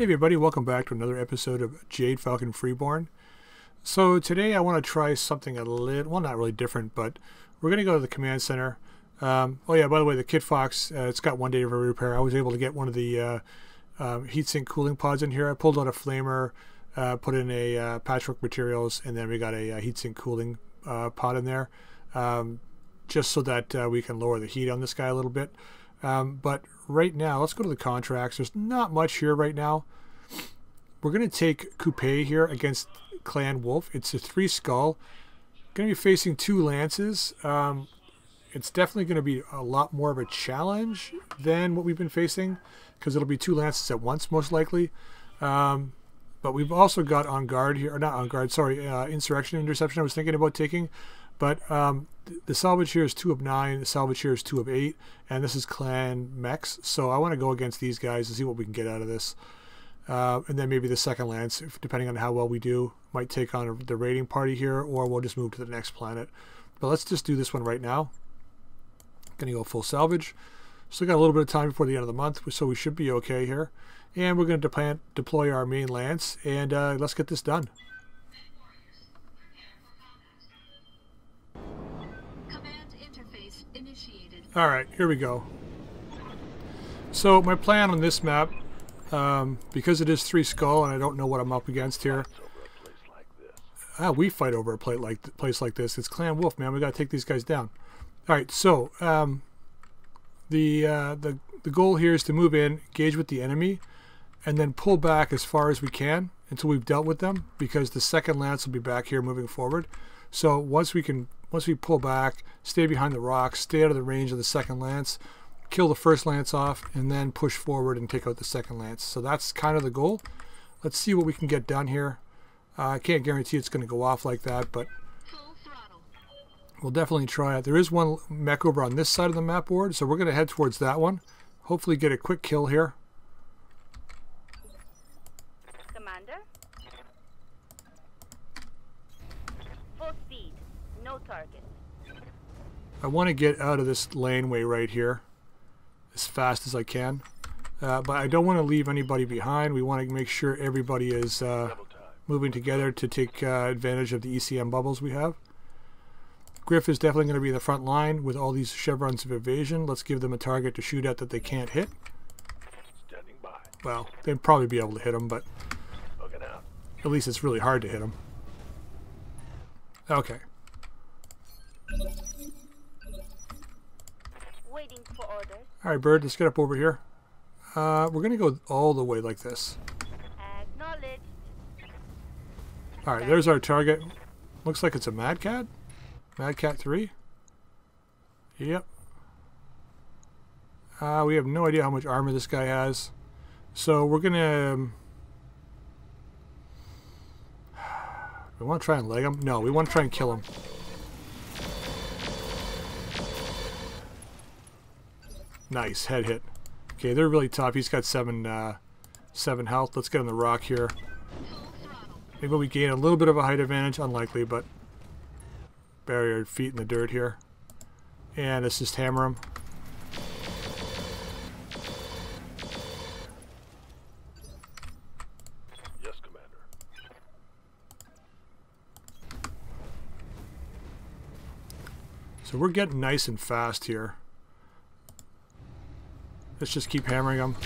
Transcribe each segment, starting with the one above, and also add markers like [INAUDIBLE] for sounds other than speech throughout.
Hey everybody, welcome back to another episode of Jade Falcon Freeborn. So today I want to try something a little, well not really different, but we're going to go to the command center. Um, oh yeah, by the way, the Kit Fox, uh, it's got one day of repair. I was able to get one of the uh, uh, heatsink cooling pods in here. I pulled out a flamer, uh, put in a uh, patchwork materials, and then we got a, a heatsink cooling uh, pod in there, um, just so that we can lower the heat on this guy a little bit. Um, but right now, let's go to the contracts. There's not much here right now. We're going to take Coupe here against Clan Wolf. It's a three skull. Going to be facing two lances. Um, it's definitely going to be a lot more of a challenge than what we've been facing because it'll be two lances at once, most likely. Um, but we've also got on guard here, or not on guard, sorry, uh, insurrection interception I was thinking about taking. But um, the salvage here is 2 of 9, the salvage here is 2 of 8, and this is clan mechs. So I want to go against these guys and see what we can get out of this. Uh, and then maybe the second lance, if, depending on how well we do, might take on the raiding party here, or we'll just move to the next planet. But let's just do this one right now. Gonna go full salvage. Still got a little bit of time before the end of the month, so we should be okay here. And we're going to deploy our main lance, and uh, let's get this done. All right, here we go. So my plan on this map, um, because it is three skull and I don't know what I'm up against here. Ah, we fight over a plate like place like this. It's Clan Wolf, man. We got to take these guys down. All right, so um, the uh, the the goal here is to move in, engage with the enemy, and then pull back as far as we can until we've dealt with them. Because the second lance will be back here moving forward. So once we can once we pull back, stay behind the rocks, stay out of the range of the second lance, kill the first lance off, and then push forward and take out the second lance. So that's kind of the goal. Let's see what we can get done here. Uh, I can't guarantee it's going to go off like that, but we'll definitely try it. There is one mech over on this side of the map board, so we're going to head towards that one. Hopefully get a quick kill here. target. I want to get out of this laneway right here as fast as I can. Uh, but I don't want to leave anybody behind. We want to make sure everybody is uh, moving together to take uh, advantage of the ECM bubbles we have. Griff is definitely going to be in the front line with all these chevrons of evasion. Let's give them a target to shoot at that they can't hit. Well, they'd probably be able to hit them, but at least it's really hard to hit them. Okay. All right, Bird, let's get up over here. Uh, we're going to go all the way like this. All right, there's our target. Looks like it's a Mad Cat. Mad Cat 3. Yep. Uh, we have no idea how much armor this guy has. So we're going to... Um, [SIGHS] we want to try and leg him? No, we want to try and kill him. Nice, head hit. Okay, they're really tough. He's got seven, uh, seven health. Let's get on the rock here. Maybe we gain a little bit of a height advantage. Unlikely, but barrier feet in the dirt here. And let's just hammer him. Yes, Commander. So we're getting nice and fast here. Let's just keep hammering them.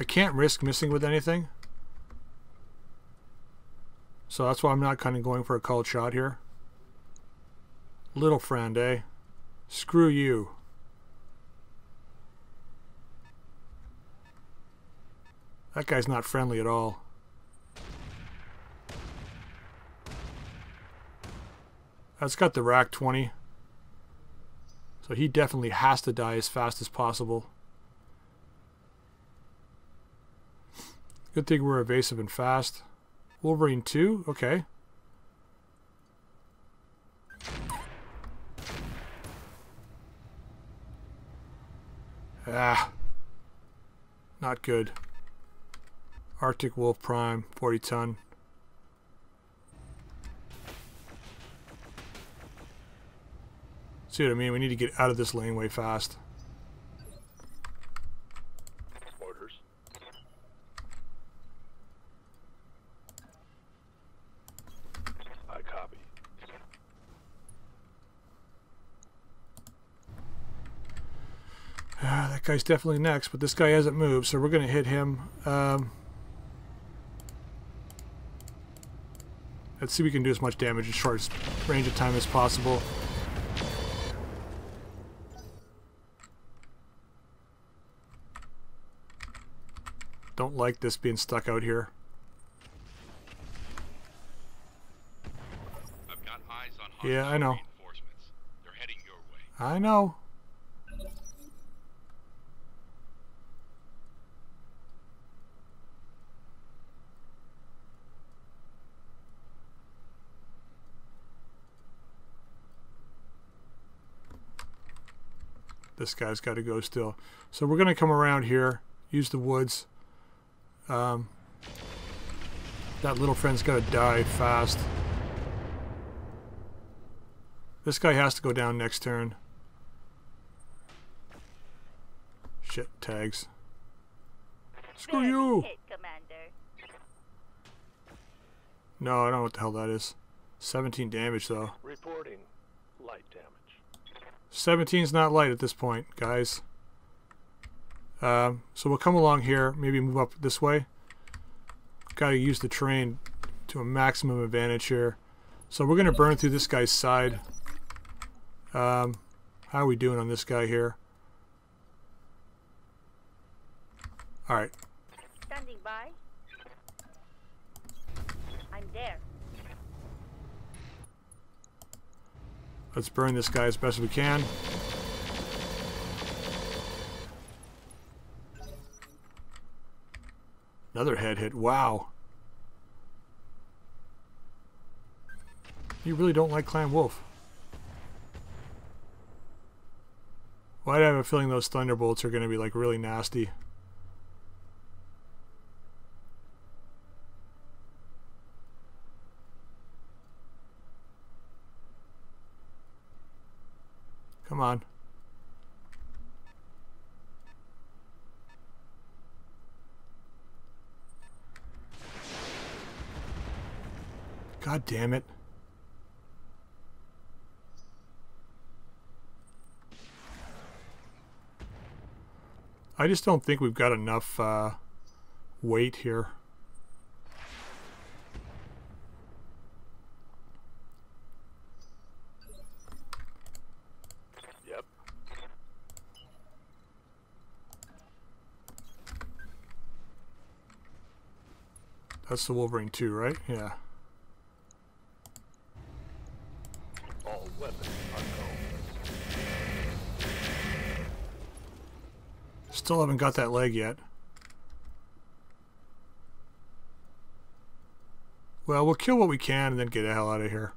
I can't risk missing with anything. So that's why I'm not kind of going for a cold shot here. Little friend, eh? Screw you. That guy's not friendly at all. That's got the rack 20. So he definitely has to die as fast as possible. Good thing we're evasive and fast. Wolverine 2? Okay. Ah. Not good. Arctic Wolf Prime, 40 ton. See what I mean? We need to get out of this laneway fast. Orders. I copy. Uh, that guy's definitely next, but this guy hasn't moved, so we're going to hit him. Um, let's see if we can do as much damage as short range of time as possible. Don't like this being stuck out here. Yeah, I know. I know. This guy's got to go still. So we're going to come around here, use the woods. Um, that little friend's got to die fast. This guy has to go down next turn. Shit, tags. Screw you! Hit, no, I don't know what the hell that is. 17 damage, though. Reporting light damage. 17's not light at this point, guys. Um, so we'll come along here, maybe move up this way. Got to use the terrain to a maximum advantage here. So we're going to burn through this guy's side. Um, how are we doing on this guy here? All right. Standing by. I'm there. Let's burn this guy as best we can. Another head hit. Wow. You really don't like Clan Wolf. Well, I have a feeling those thunderbolts are going to be like really nasty. Come on. God damn it. I just don't think we've got enough uh, weight here. Yep. That's the Wolverine 2, right? Yeah. Still haven't got that leg yet. Well, we'll kill what we can and then get the hell out of here.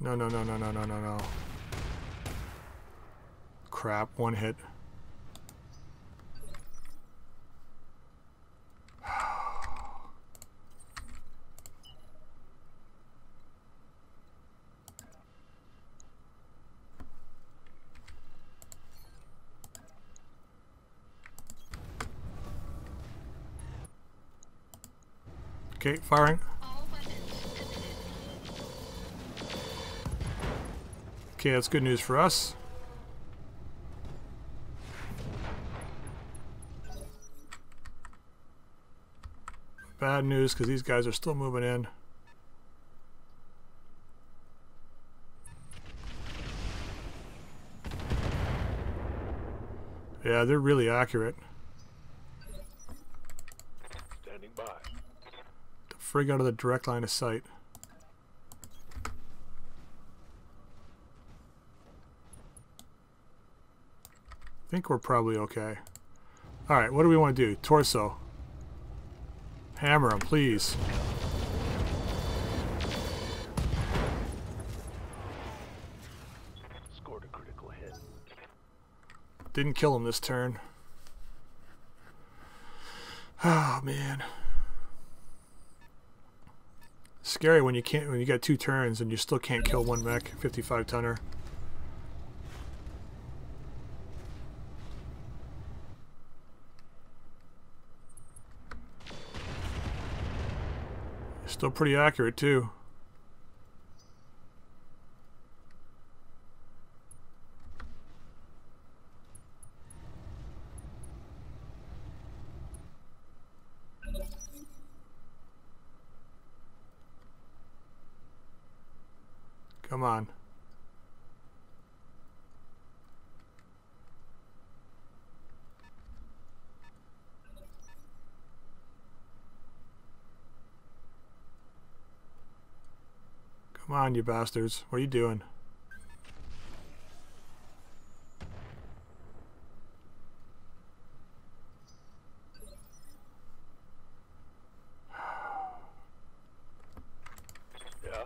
No, no, no, no, no, no, no, no. Crap, one hit. Okay, firing. Okay, that's good news for us. Bad news because these guys are still moving in. Yeah, they're really accurate. Frig out of the direct line of sight. I think we're probably okay. Alright, what do we want to do? Torso. Hammer him, please. Scored a critical hit. Didn't kill him this turn. Oh, man scary when you can't when you got two turns and you still can't kill one mech 55 tonner. Still pretty accurate too Come on. Come on, you bastards. What are you doing? Yeah.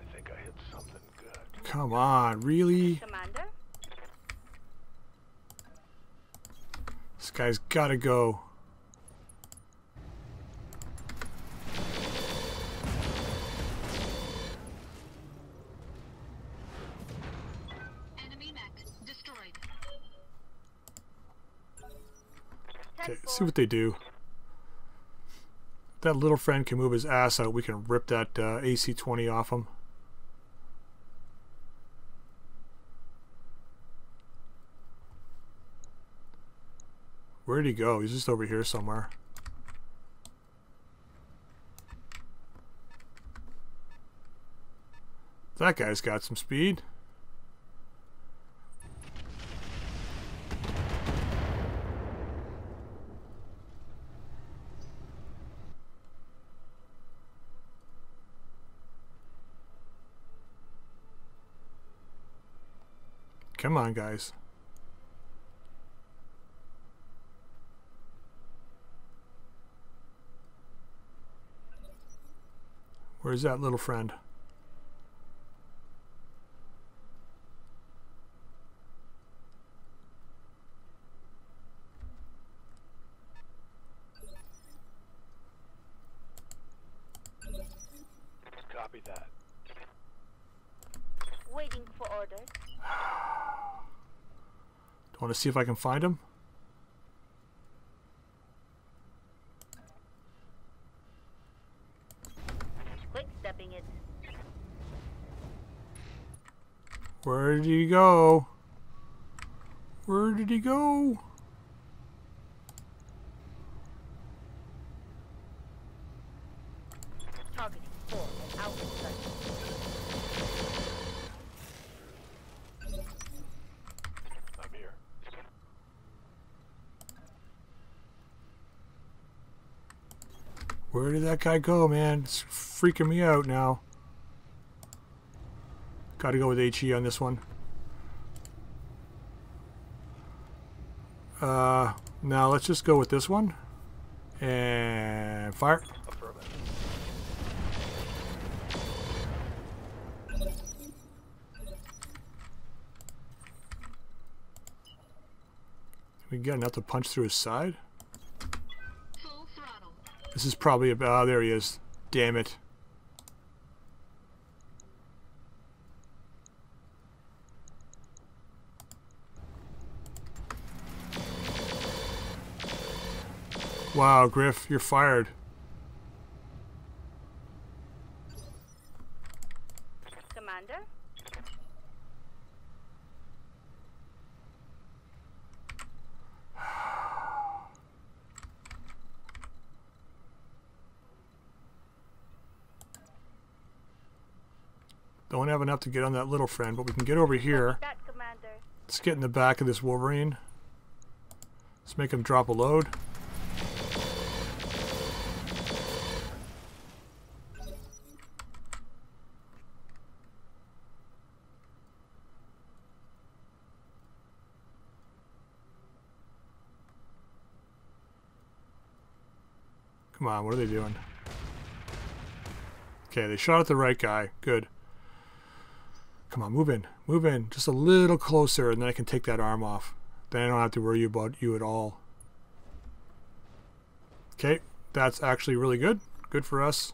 I think I hit something good. Come on, really? Commander? This guy's gotta go. Enemy mech destroyed. Okay, see what they do. If that little friend can move his ass out, we can rip that uh, AC-20 off him. Where'd he go? He's just over here somewhere. That guy's got some speed. Come on, guys. Where's that little friend? Copy that. Waiting for orders. [SIGHS] Do want to see if I can find him? Quick stepping it. Where did he go? Where did he go? Where did that guy go, man? It's freaking me out now. Gotta go with HE on this one. Uh, now let's just go with this one. And fire. We got enough to punch through his side. Full throttle. This is probably about. Oh, there he is. Damn it. Wow, Griff, you're fired. Commander? Don't have enough to get on that little friend, but we can get over here. That. Let's get in the back of this Wolverine. Let's make him drop a load. On, what are they doing? Okay, they shot at the right guy. Good. Come on, move in. Move in. Just a little closer, and then I can take that arm off. Then I don't have to worry about you at all. Okay, that's actually really good. Good for us.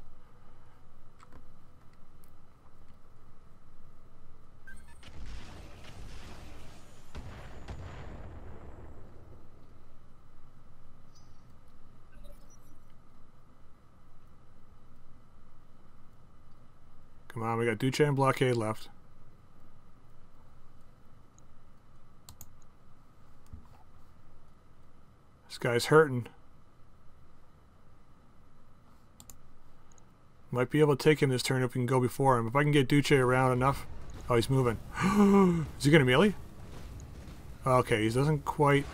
On, we got Duce and Blockade left. This guy's hurting. Might be able to take him this turn if we can go before him. If I can get Duce around enough. Oh, he's moving. [GASPS] Is he going to melee? Okay, he doesn't quite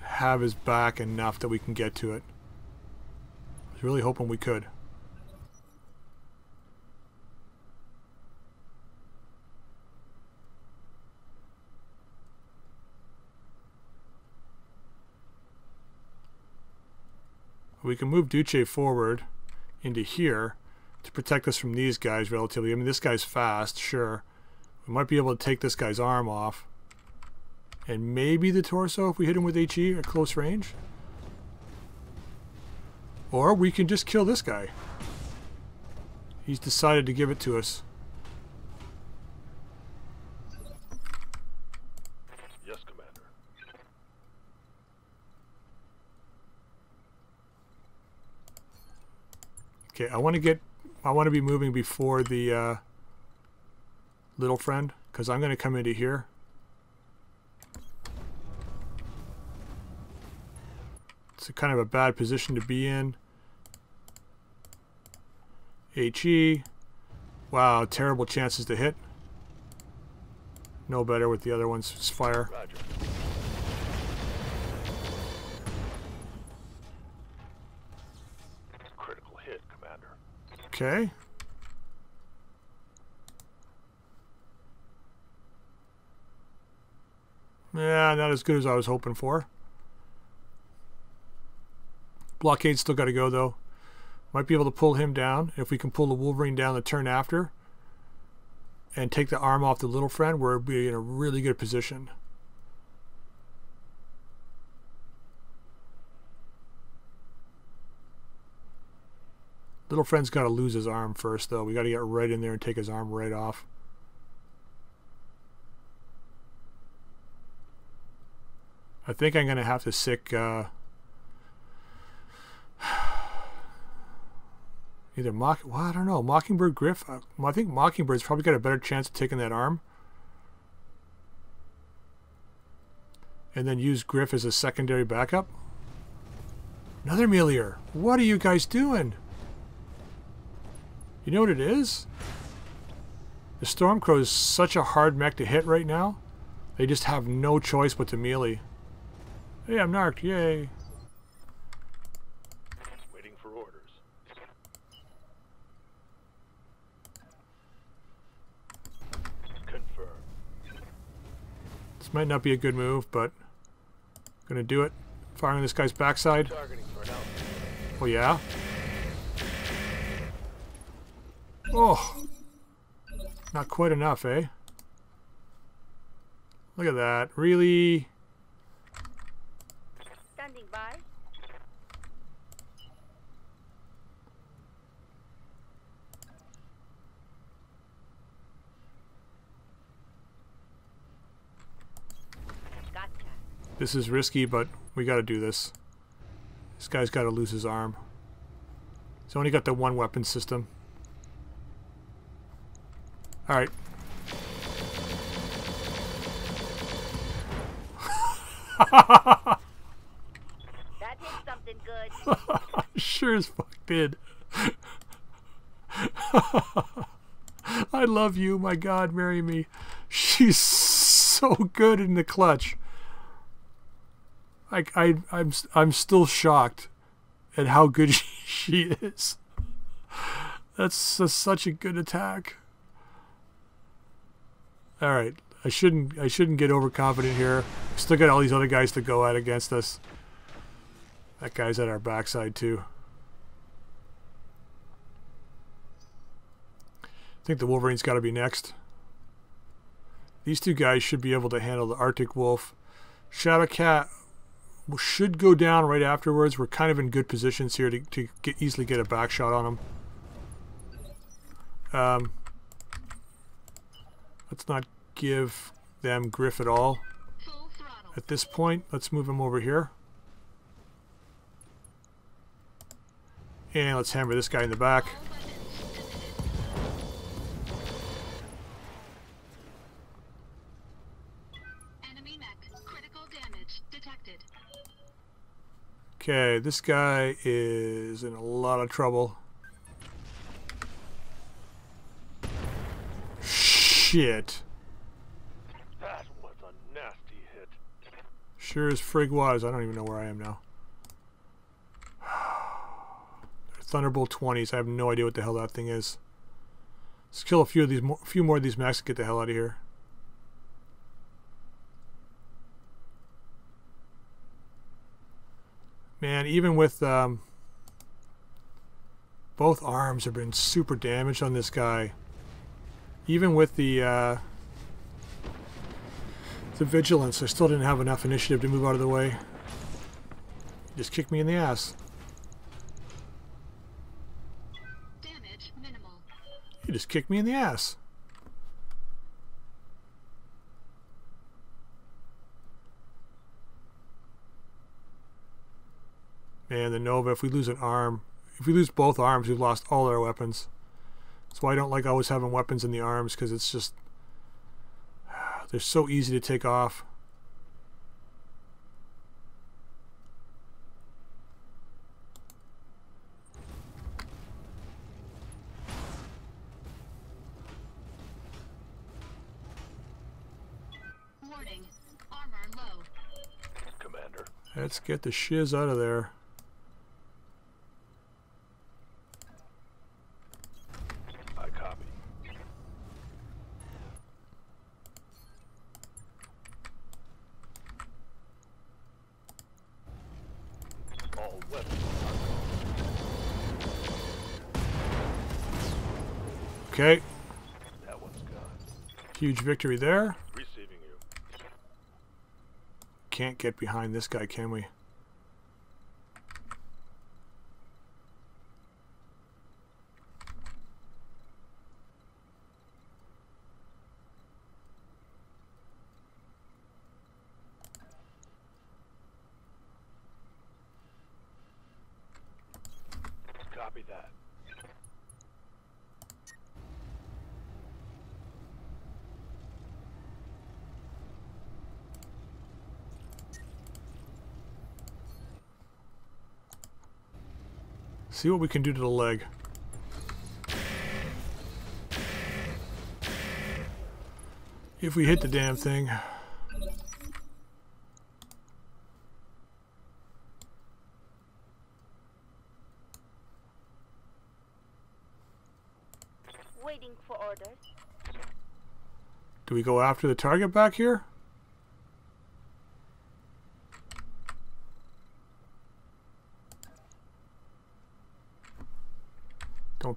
have his back enough that we can get to it. I was really hoping we could. We can move Duce forward into here to protect us from these guys relatively. I mean, this guy's fast, sure. We might be able to take this guy's arm off. And maybe the torso if we hit him with HE at close range. Or we can just kill this guy. He's decided to give it to us. Yes, Commander. Okay, I want to get, I want to be moving before the uh, little friend, because I'm going to come into here. It's a kind of a bad position to be in. HE. Wow, terrible chances to hit. No better with the other one's fire. Roger. Okay. Yeah, not as good as I was hoping for. Blockade still got to go though. Might be able to pull him down if we can pull the Wolverine down the turn after and take the arm off the little friend. We'll be in a really good position. Little friend's got to lose his arm first though. We got to get right in there and take his arm right off. I think I'm going to have to sick uh, [SIGHS] either Mock. Well, I don't know. Mockingbird Griff. Uh, I think Mockingbird's probably got a better chance of taking that arm. And then use Griff as a secondary backup. Another melee. What are you guys doing? You know what it is? The Stormcrow is such a hard mech to hit right now. They just have no choice but to melee. Hey, I'm narked. Yay. Waiting for orders. Confirmed. This might not be a good move, but I'm gonna do it. Firing this guy's backside. Targeting for an outfit. Oh yeah. Oh, not quite enough, eh? Look at that. Really? Standing by. Gotcha. This is risky, but we got to do this. This guy's got to lose his arm. He's only got the one weapon system. All right. That did something good. [LAUGHS] sure as fuck did. [LAUGHS] I love you, my God, marry me. She's so good in the clutch. I, I, I'm, I'm still shocked at how good [LAUGHS] she is. That's, that's such a good attack. All right, I shouldn't, I shouldn't get overconfident here. Still got all these other guys to go at against us. That guy's at our backside too. I think the Wolverine's got to be next. These two guys should be able to handle the Arctic Wolf. Shadow Cat should go down right afterwards. We're kind of in good positions here to, to get, easily get a back shot on him. Um, Let's not give them Griff at all. At this point, let's move him over here. And let's hammer this guy in the back. Okay, this guy is in a lot of trouble. Shit. That was a nasty hit. Sure as frig was. I don't even know where I am now. [SIGHS] Thunderbolt 20s. I have no idea what the hell that thing is. Let's kill a few of these, a few more of these mechs and get the hell out of here. Man, even with um, both arms have been super damaged on this guy. Even with the uh, the vigilance, I still didn't have enough initiative to move out of the way. Just kicked me in the ass. Damage minimal. You just kicked me in the ass. Man, the Nova, if we lose an arm, if we lose both arms, we've lost all our weapons. That's why I don't like always having weapons in the arms, because it's just. [SIGHS] They're so easy to take off. Warning. Armor low. Commander, Let's get the shiz out of there. I copy. All weapons are Okay, gone. That one's gone. Huge victory there. Receiving you. Can't get behind this guy, can we? Copy that. See what we can do to the leg. If we hit the damn thing. Waiting for orders. Do we go after the target back here?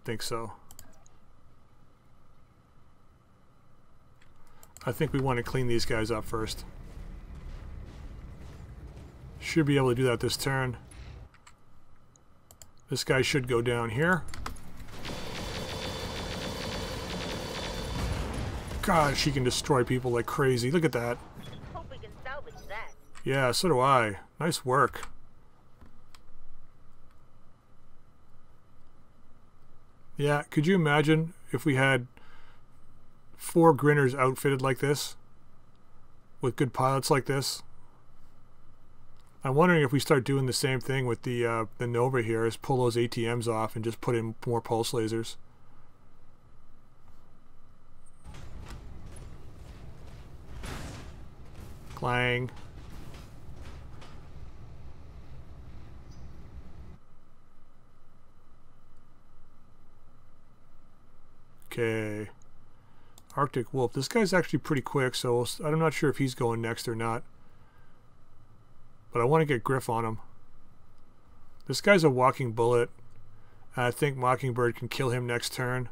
Think so. I think we want to clean these guys up first. Should be able to do that this turn. This guy should go down here. God, she can destroy people like crazy. Look at that. Hope we can salvage that. Yeah, so do I. Nice work. Yeah, could you imagine if we had four grinners outfitted like this? With good pilots like this? I'm wondering if we start doing the same thing with the uh, the Nova here, is pull those ATMs off and just put in more pulse lasers. Clang. Okay. Arctic Wolf. This guy's actually pretty quick, so I'm not sure if he's going next or not. But I want to get Griff on him. This guy's a walking bullet. I think Mockingbird can kill him next turn.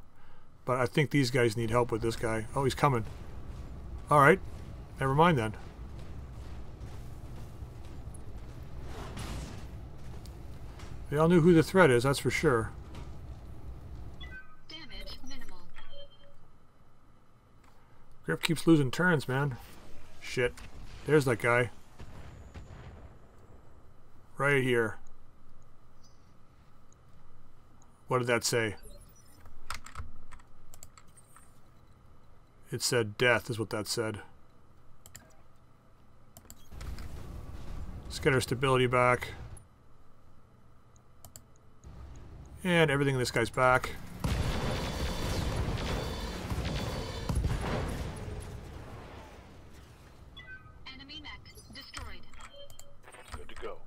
But I think these guys need help with this guy. Oh, he's coming. Alright. Never mind then. They all knew who the threat is, that's for sure. Damage minimal. Griff keeps losing turns, man. Shit. There's that guy. Right here. What did that say? It said death, is what that said. Let's get our stability back. And everything in this guy's back. Enemy mech destroyed. Good to go.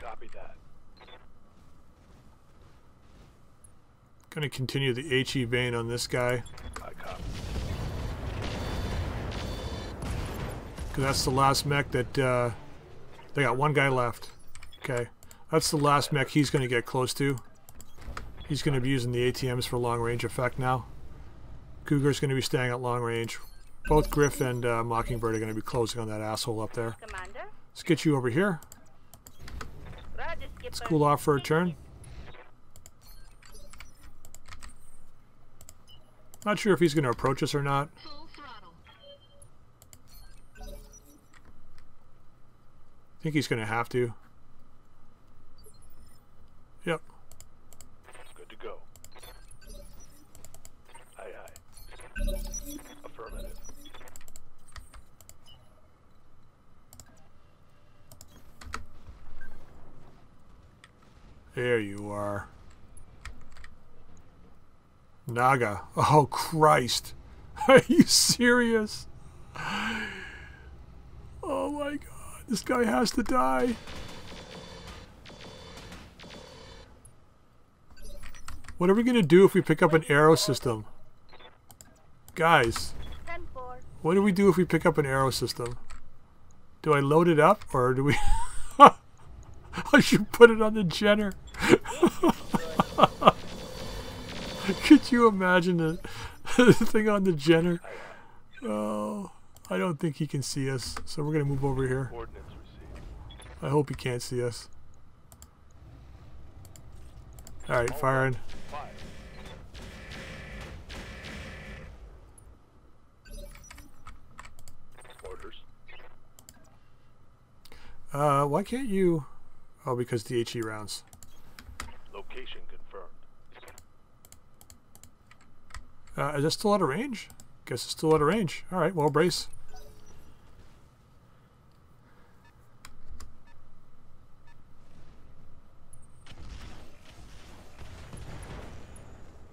Copy that. Gonna continue the HE vein on this guy. Because that's the last mech that, uh, they got one guy left. Okay. That's the last mech he's going to get close to. He's going to be using the ATMs for long range effect now. Cougar's going to be staying at long range. Both Griff and uh, Mockingbird are going to be closing on that asshole up there. Let's get you over here. Let's cool off for a turn. Not sure if he's going to approach us or not. I think he's going to have to. Yep. Good to go. Aye, aye. Affirmative. There you are. Naga. Oh, Christ. [LAUGHS] Are you serious? Oh my god. This guy has to die. What are we going to do if we pick up an arrow system? Guys, 10-4. what do we do if we pick up an arrow system? Do I load it up or do we... [LAUGHS] I should put it on the Jenner. [LAUGHS] [LAUGHS] Could you imagine the, [LAUGHS] the thing on the Jenner? Oh, I don't think he can see us, so we're gonna move over here. I hope he can't see us. All right, firing. Uh, why can't you? Oh, because DHE rounds. Location confirmed. Uh, is that still out of range? Guess it's still out of range. All right, well, brace.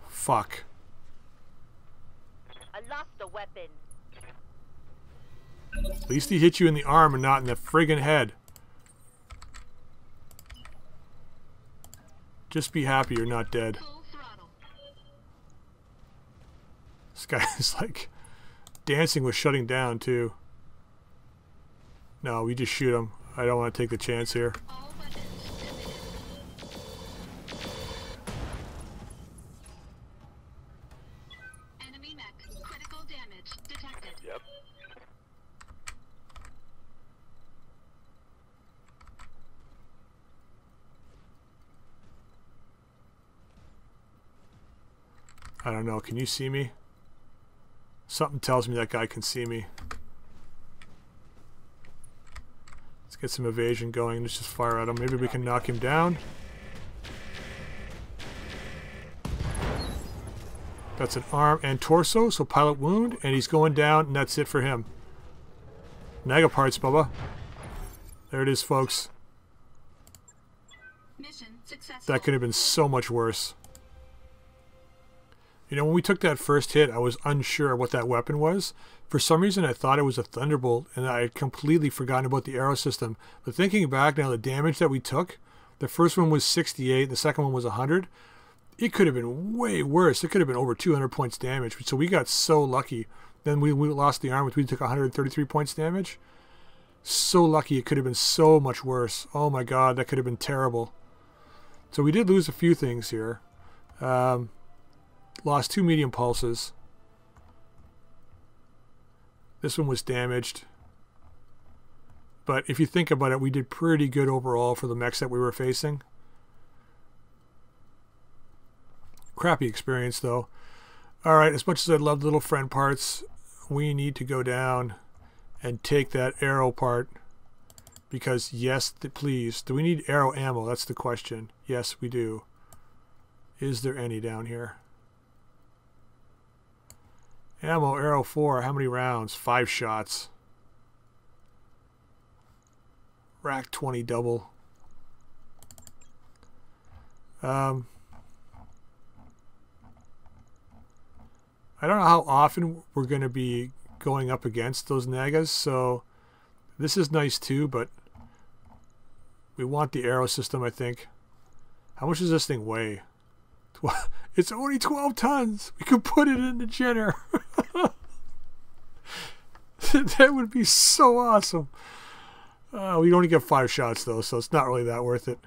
Fuck. I lost a weapon. At least he hit you in the arm and not in the friggin' head. Just be happy you're not dead. Full throttle. This guy [LAUGHS] is like dancing with shutting down too. No, we just shoot him. I don't want to take the chance here. All weapons committed. Enemy mech. Critical damage detected. Yep. I don't know. Can you see me? Something tells me that guy can see me. Let's get some evasion going. Let's just fire at him. Maybe we can knock him down. That's an arm and torso, so pilot wound, and he's going down, and that's it for him. Naga parts, Bubba. There it is, folks. Mission successful. That could have been so much worse. You know, when we took that first hit, I was unsure what that weapon was. For some reason, I thought it was a Thunderbolt, and I had completely forgotten about the arrow system. But thinking back now, the damage that we took, the first one was 68, the second one was 100. It could have been way worse. It could have been over 200 points damage. So we got so lucky. Then we, we lost the arm, which we took 133 points damage. So lucky. It could have been so much worse. Oh my god, that could have been terrible. So we did lose a few things here. Um, lost two medium pulses. This one was damaged. But if you think about it, we did pretty good overall for the mechs that we were facing. Crappy experience though. Alright, as much as I love little friend parts, we need to go down and take that arrow part. Because yes, please. Do we need arrow ammo? That's the question. Yes, we do. Is there any down here? Ammo, arrow 4. How many rounds? Five shots. Rack 20 double. Um, I don't know how often we're going to be going up against those Nagas, so this is nice too, but we want the arrow system, I think. How much does this thing weigh? [LAUGHS] It's only 12 tons. We could put it in the Jenner. [LAUGHS] [LAUGHS] that would be so awesome. Uh, we only get five shots though, so it's not really that worth it.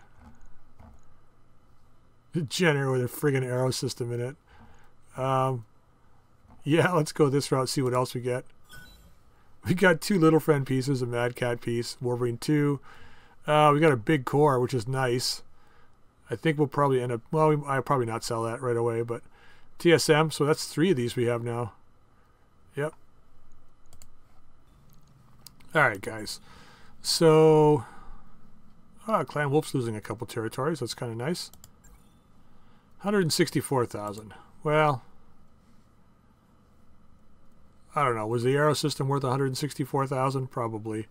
Jenner with a friggin' arrow system in it. Um, yeah, let's go this route, see what else we get. We got two Little Friend pieces, a Mad Cat piece, Wolverine 2. Uh, we got a big core, which is nice. I think we'll probably end up, well, we, I'll probably not sell that right away, but TSM, so that's three of these we have now. Yep. All right, guys. So, oh, Clan Wolf's losing a couple territories. That's kind of nice. 164,000. Well, I don't know. Was the arrow system worth 164,000? Probably.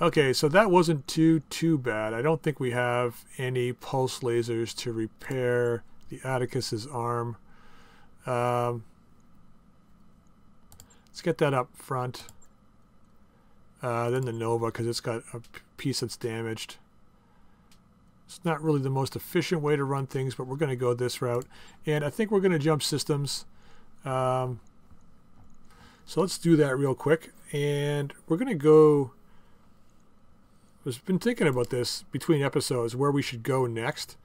Okay, so that wasn't too, too bad. I don't think we have any pulse lasers to repair the Atticus's arm. Um, let's get that up front. Uh, then the Nova, because it's got a piece that's damaged. It's not really the most efficient way to run things, but we're going to go this route. And I think we're going to jump systems. Um, so let's do that real quick. And we're going to go I've been thinking about this between episodes where we should go next.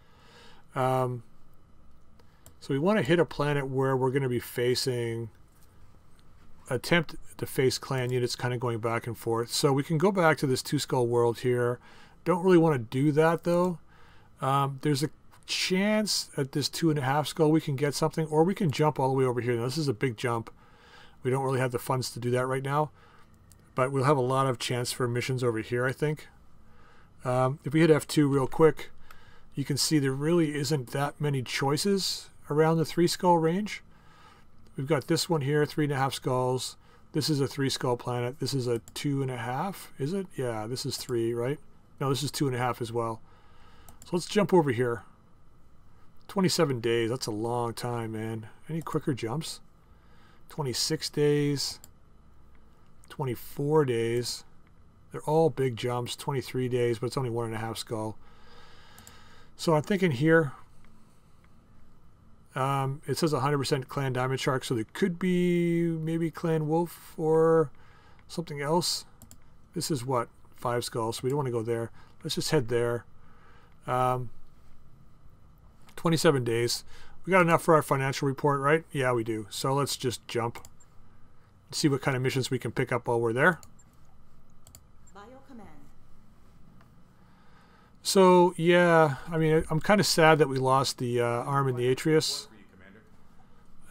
Um, so we want to hit a planet where we're going to be facing attempt to face clan units kind of going back and forth. So we can go back to this two skull world here. Don't really want to do that though. Um, there's a chance at this two and a half skull we can get something or we can jump all the way over here. Now this is a big jump. We don't really have the funds to do that right now. But we'll have a lot of chance for missions over here, I think. Um, if we hit F2 real quick, you can see there really isn't that many choices around the three skull range. We've got this one here, three and a half skulls. This is a three skull planet. This is a two and a half, is it? Yeah, this is three, right? No, this is two and a half as well. So let's jump over here. 27 days, that's a long time, man. Any quicker jumps? 26 days, 24 days. They're all big jumps, 23 days, but it's only one and a half skull. So I'm thinking here, um, it says 100% Clan Diamond Shark, so there could be maybe Clan Wolf or something else. This is what? Five skulls, so we don't want to go there. Let's just head there. Um, 27 days. We got enough for our financial report, right? Yeah, we do. So let's just jump. See what kind of missions we can pick up while we're there. So yeah, I mean, I'm kind of sad that we lost the uh, arm in the Atreus.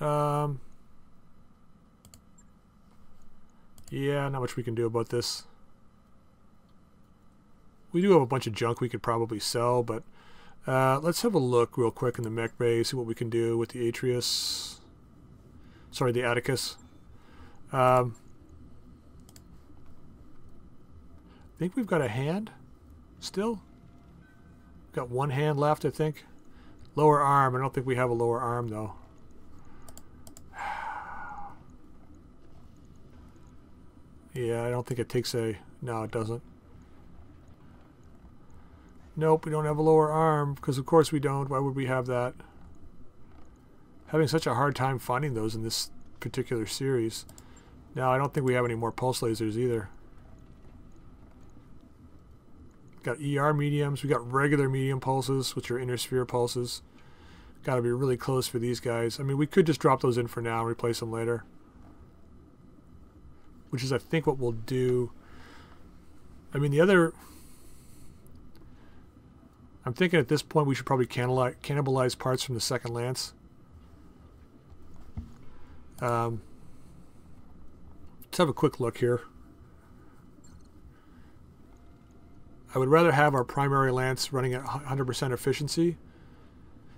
Um, yeah, not much we can do about this. We do have a bunch of junk we could probably sell, but uh, let's have a look real quick in the mech bay, see what we can do with the Atreus. Sorry, the Atticus. Um, I think we've got a hand still. Got one hand left, I think. Lower arm. I don't think we have a lower arm, though. Yeah, I don't think it takes a... No, it doesn't. Nope, we don't have a lower arm, because of course we don't. Why would we have that? Having such a hard time finding those in this particular series. Now, I don't think we have any more pulse lasers either. Got ER mediums. We got regular medium pulses, which are inner sphere pulses. Got to be really close for these guys. I mean, we could just drop those in for now and replace them later. Which is, I think, what we'll do. I mean, the other... I'm thinking at this point we should probably cannibalize parts from the second lance. Um, let's have a quick look here. I would rather have our primary lance running at 100% efficiency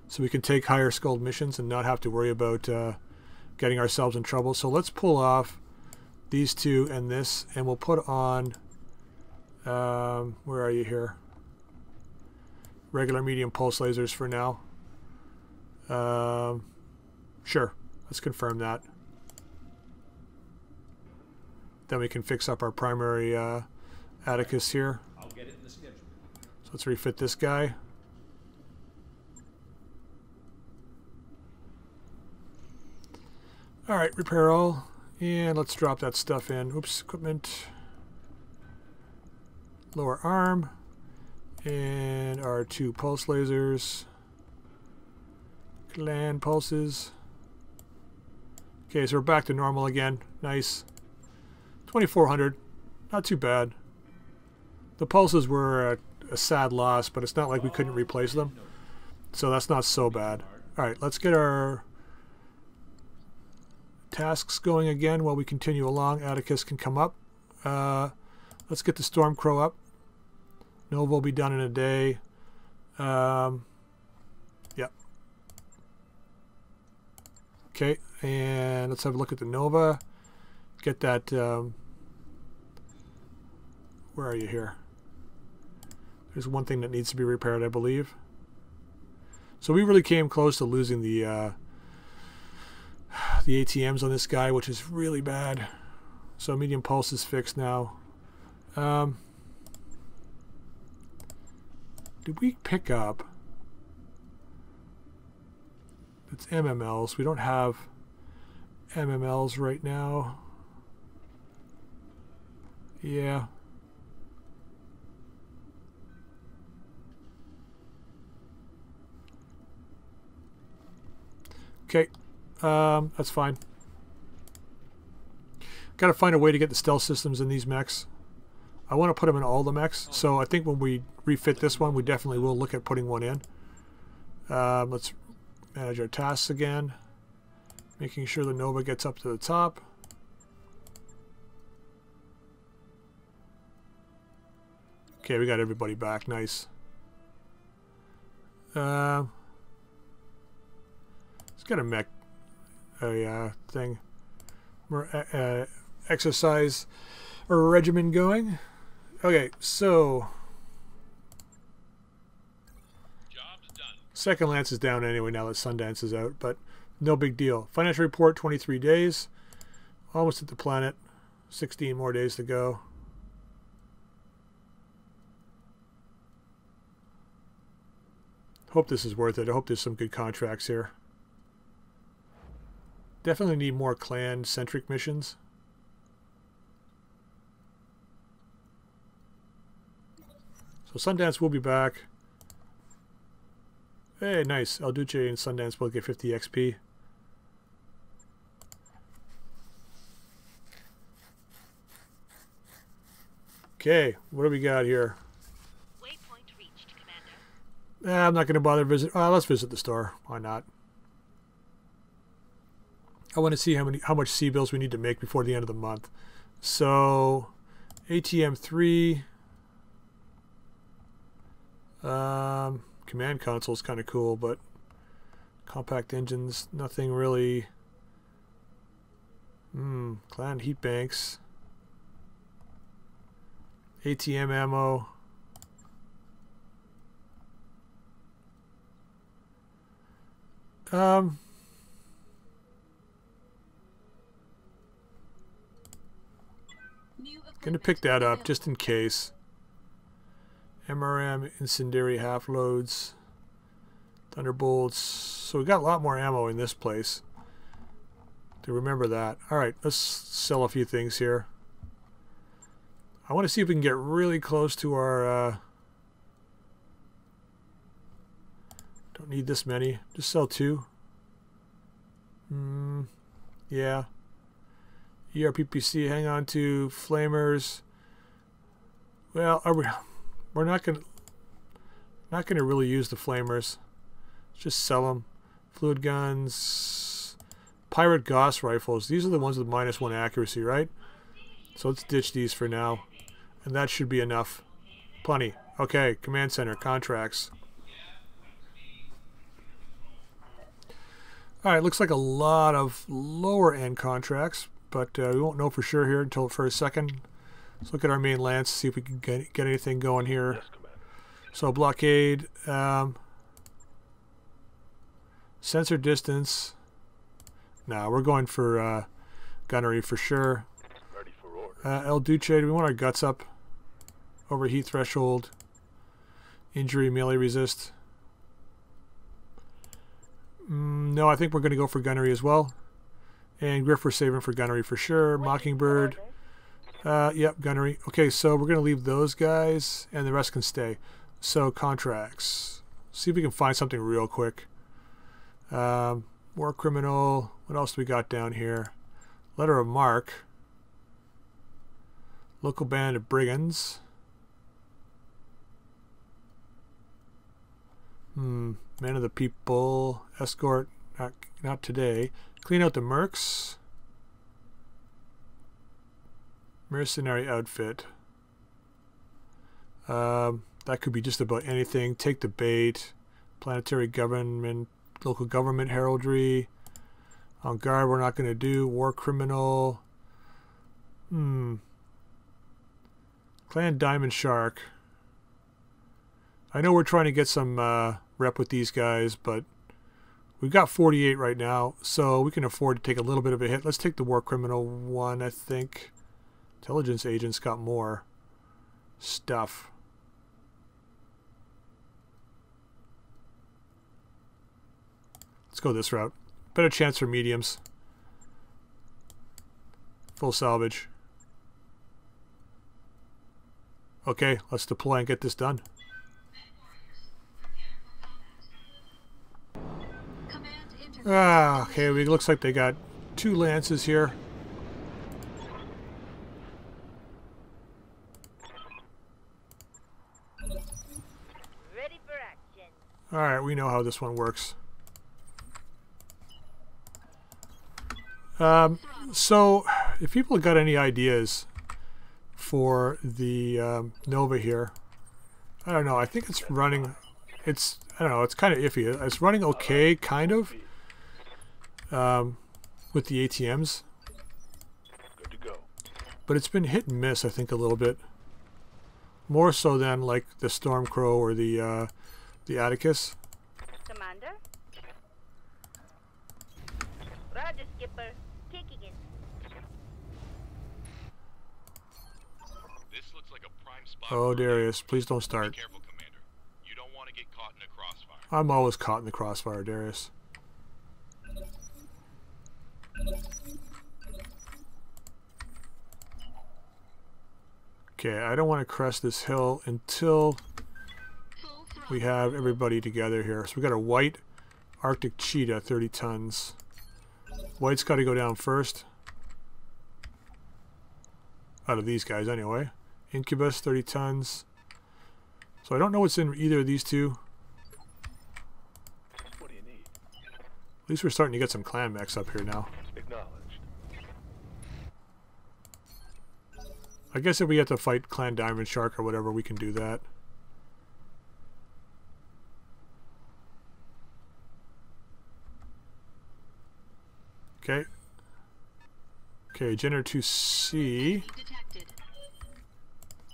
so we can take higher skulled missions and not have to worry about uh, getting ourselves in trouble. So let's pull off these two and this and we'll put on Um, where are you here? Regular medium pulse lasers for now. Um, sure, let's confirm that. Then we can fix up our primary uh, Atticus here. I'll get it in the schedule. So let's refit this guy. All right, repair all. And let's drop that stuff in. Oops, equipment. Lower arm. And our two pulse lasers. Clan pulses. Okay, so we're back to normal again. Nice. 2400. Not too bad. The pulses were a, a sad loss, but it's not like we couldn't replace them. So that's not so bad. All right, let's get our tasks going again while we continue along. Atticus can come up. Uh, let's get the Stormcrow up. Nova will be done in a day. Um, yep. Okay, and let's have a look at the Nova. Get that. Um, where are you here? There's one thing that needs to be repaired, I believe. So we really came close to losing the uh, the ATMs on this guy, which is really bad. So medium pulse is fixed now. Um, did we pick up? It's MMLs. We don't have MMLs right now. Yeah. Okay, um, that's fine. Got to find a way to get the stealth systems in these mechs. I want to put them in all the mechs, so I think when we refit this one, we definitely will look at putting one in. Um, let's manage our tasks again. Making sure the Nova gets up to the top. Okay, we got everybody back. Nice. Uh, it's got a mech a uh, thing, uh, uh, exercise or regimen going. Okay, so second lance is down anyway now that Sundance is out, but no big deal. Financial report: 23 days, almost at the planet. 16 more days to go. Hope this is worth it. I hope there's some good contracts here. Definitely need more clan-centric missions. So Sundance will be back. Hey, nice. El Duce and Sundance both get 50 XP. Okay, what do we got here? Waypoint reached, Commander. Eh, I'm not going to bother visit. Uh, let's visit the store. Why not? I want to see how many, how much C bills we need to make before the end of the month. So, ATM three. Um, command console is kind of cool, but compact engines, nothing really. Hmm, clan heat banks. ATM ammo. Um, New gonna pick that up just in case. MRM incendiary half loads, thunderbolts. So we got a lot more ammo in this place. To remember that. All right, let's sell a few things here. I want to see if we can get really close to our. Uh, don't need this many. Just sell two. Hmm. Yeah. ERPPC, hang on to flamers. Well, are we? We're not gonna not gonna really use the flamers. Just sell them. Fluid guns, pirate Gauss rifles. These are the ones with minus one accuracy, right? So let's ditch these for now, and that should be enough. Plenty. Okay, command center contracts. All right, looks like a lot of lower end contracts, but uh, we won't know for sure here until for a second. Let's look at our main lance, see if we can get, get anything going here. Yes, So blockade, um, sensor distance. No, we're going for uh, gunnery for sure. Ready for order. Uh, El Duce, do we want our guts up? Overheat threshold. Injury melee resist. Mm, no, I think we're going to go for gunnery as well. And Griff we're saving for gunnery for sure. Mockingbird. Uh, yep, gunnery. Okay, so we're going to leave those guys, and the rest can stay. So contracts. See if we can find something real quick. Um, war criminal. What else do we got down here? Letter of marque. Local band of brigands. Hmm. Man of the people. Escort. Not, not today. Clean out the mercs. Mercenary outfit. Um, that could be just about anything. Take the bait. Planetary government. Local government heraldry. On guard, we're not going to do. War criminal. Hmm. Clan Diamond Shark. I know we're trying to get some uh, rep with these guys, but we've got 48 right now, so we can afford to take a little bit of a hit. Let's take the War Criminal one, I think. Intelligence agents got more stuff. Let's go this route. Better chance for mediums. Full salvage. Okay, let's deploy and get this done. Ah, okay, it looks like they got two lances here. Ready for action. Alright, we know how this one works. Um, so, if people have got any ideas for the um, Nova here, I don't know. I think it's running. It's I don't know. It's kind of iffy. It's running okay, kind of, um, with the ATMs, Good to go. but it's been hit and miss. I think a little bit more so than like the Stormcrow or the uh, the Atticus. Commander? Roger, Skipper. Kicking it. This looks like a prime spot. Oh, Darius, please don't Be start. careful, Commander. You don't want to get caught in a crossfire. I'm always caught in the crossfire, Darius. Okay, I don't want to crest this hill until we have everybody together here. So we got a white Arctic cheetah, 30 tons. White's got to go down first. Out of these guys, anyway. Incubus, 30 tons. So I don't know what's in either of these two. At least we're starting to get some clan mechs up here now. Acknowledged. I guess if we have to fight Clan Diamond Shark or whatever, we can do that. Okay. Okay, Jenner 2C.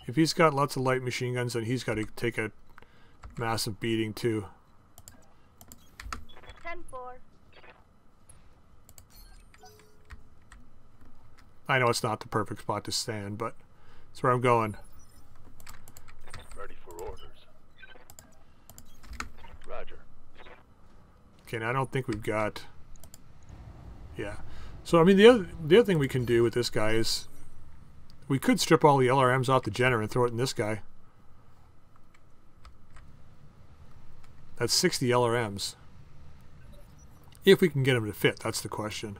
If he's got lots of light machine guns, then he's got to take a massive beating too. 10 4. I know it's not the perfect spot to stand, but it's where I'm going. Ready for orders. Roger. Okay, now I don't think we've got. Yeah. So I mean, the other the other thing we can do with this guy is we could strip all the LRMs off the Jenner and throw it in this guy. That's 60 LRMs. If we can get them to fit, that's the question.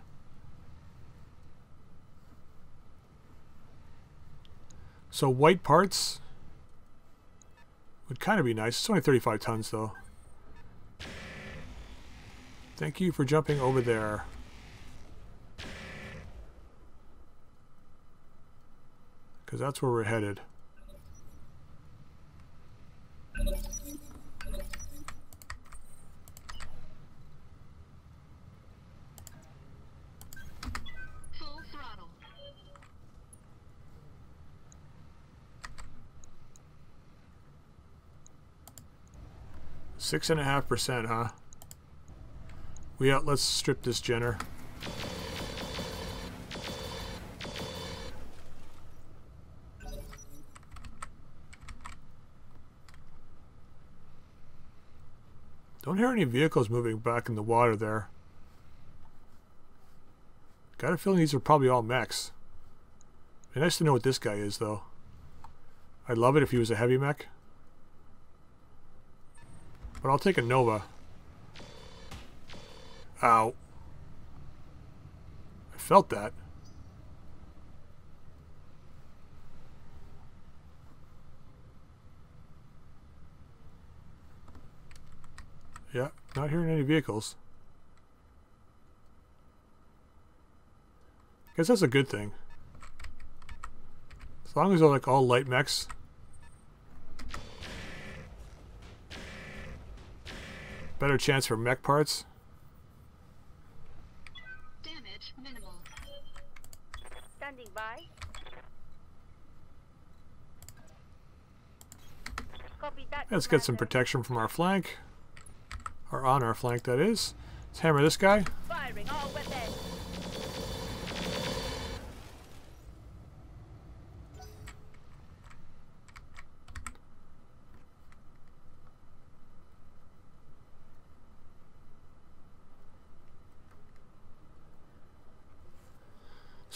So white parts would kind of be nice. It's only 35 tons though. Thank you for jumping over there. Because that's where we're headed. Full throttle. Six and a half percent, huh? We out. Let's strip this Jenner. Don't hear any vehicles moving back in the water there. Got a feeling these are probably all mechs. Be nice to know what this guy is, though. I'd love it if he was a heavy mech. But I'll take a Nova. Ow. I felt that. Yeah, not hearing any vehicles. Guess that's a good thing. As long as they're like all light mechs. Better chance for mech parts. Damage minimal. Standing by. Let's get some protection from our flank. Or on our flank, that is. Let's hammer this guy. Firing all weapons.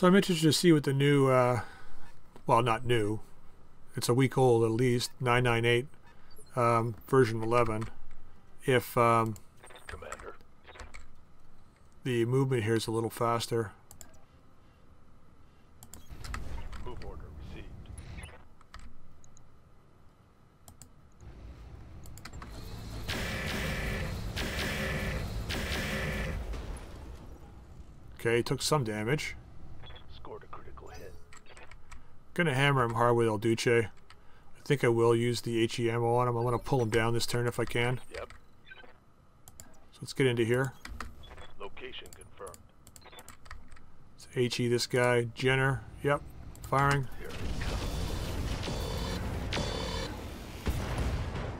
So I'm interested to see what the new, uh, well, not new, it's a week old at least, 998 um, version 11. If um, Commander. the movement here is a little faster. Move order received. Okay, took some damage. Scored a critical hit. Gonna hammer him hard with El Duce. I think I will use the HE ammo on him. I want to pull him down this turn if I can. Yep. So let's get into here. Location confirmed. Let's HE this guy. Jenner. Yep. Firing.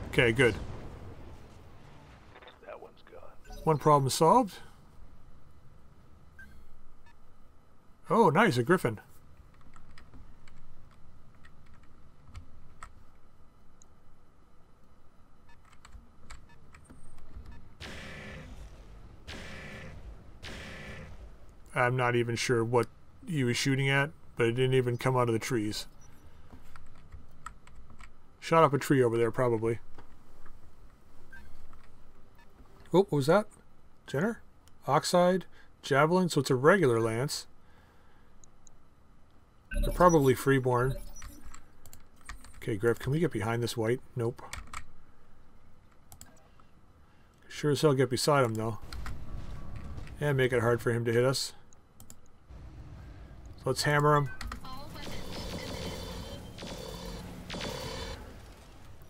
Okay, good. That one's gone. One problem solved. Oh, nice, a griffin. I'm not even sure what he was shooting at, but it didn't even come out of the trees. Shot up a tree over there, probably. Oh, what was that? Jenner? Oxide? Javelin? So it's a regular lance. They're probably freeborn. Okay, Griff, can we get behind this white? Nope. Sure as hell get beside him, though. And make it hard for him to hit us. So let's hammer him. All weapons emitted.